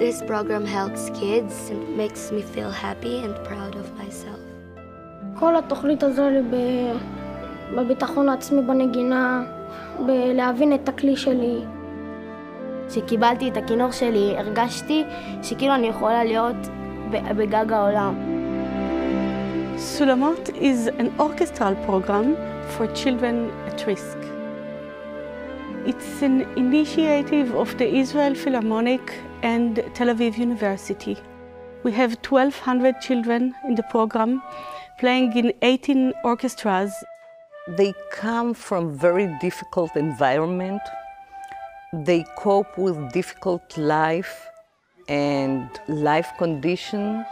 This program helps kids and makes me feel happy and proud of myself. כל התוכנית עזרה לי ב... בביטחון העצמי בנגינה, בלהבין את הכלי שלי. כשקיבלתי את הכינור שלי, הרגשתי שכאילו אני יכולה להיות בגג העולם. Sulamot is an orchestral program for children at risk. It's an initiative of the Israel Philharmonic and Tel Aviv University. We have 1,200 children in the program playing in 18 orchestras. They come from very difficult environment. They cope with difficult life and life condition.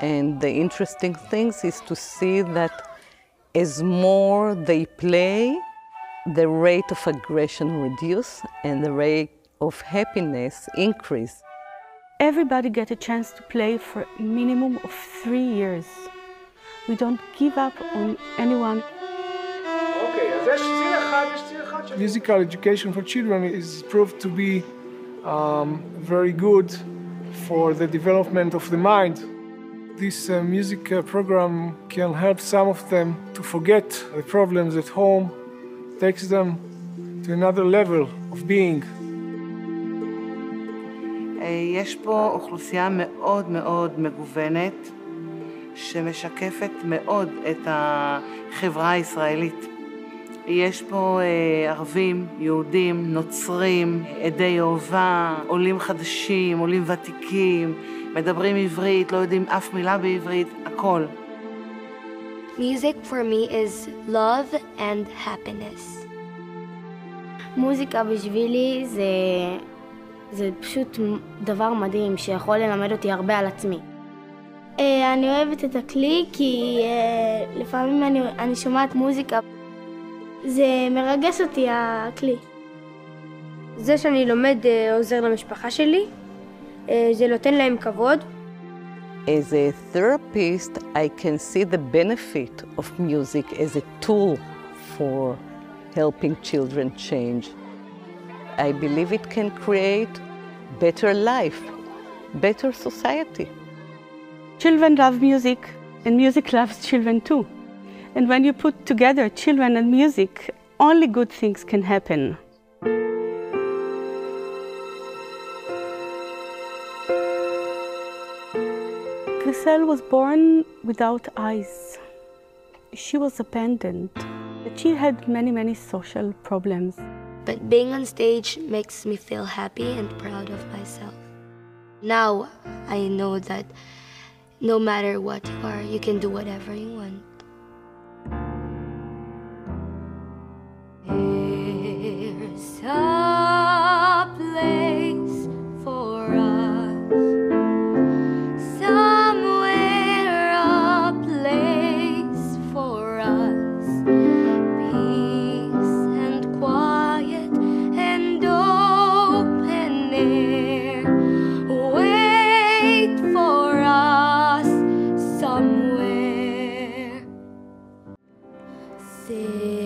And the interesting thing is to see that as more they play, the rate of aggression reduce and the rate of happiness increase. Everybody get a chance to play for a minimum of three years. We don't give up on anyone. Musical education for children is proved to be um, very good for the development of the mind. This uh, music uh, program can help some of them to forget the problems at home, takes them to another level of being. יש פה אוכלוסייה מאוד מאוד מגוונת, שמשקפת מאוד את החברה הישראלית. יש פה ערבים, יהודים, נוצרים, עדי יהובה, עולים חדשים, עולים ותיקים, מדברים עברית, לא יודעים אף מילה בעברית, הכל. Music for me is love and happiness. מוזיקה בשבילי זה, זה פשוט דבר מדהים שיכול ללמד אותי הרבה על עצמי. אני אוהבת את הכלי כי לפעמים אני, אני שומעת מוזיקה. זה מרגש אותי הכלי. זה שאני לומד עוזר למשפחה שלי, זה נותן להם כבוד. As a therapist, I can see the benefit of music as a tool for helping children change. I believe it can create better life, better society. Children love music, and music loves children too. And when you put together children and music, only good things can happen. Grisel was born without eyes. She was abandoned. She had many, many social problems. But being on stage makes me feel happy and proud of myself. Now I know that no matter what you are, you can do whatever you want. There's